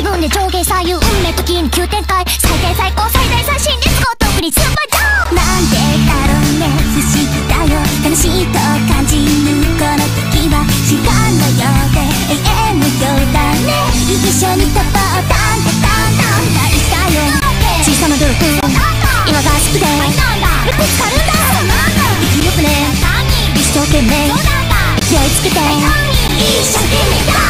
気分で上下左右運命と金急展開最低最高最大最新ですごとくにスーパージョーなんでだろうね不思議だよ楽しいと感じるこの時は時間のようで永遠のようだね一緒に飛ぼうダンダンダン大事だよ小さな努力今が好きでよく光るんだ生きるよね一生懸命気をつけて一生懸命だ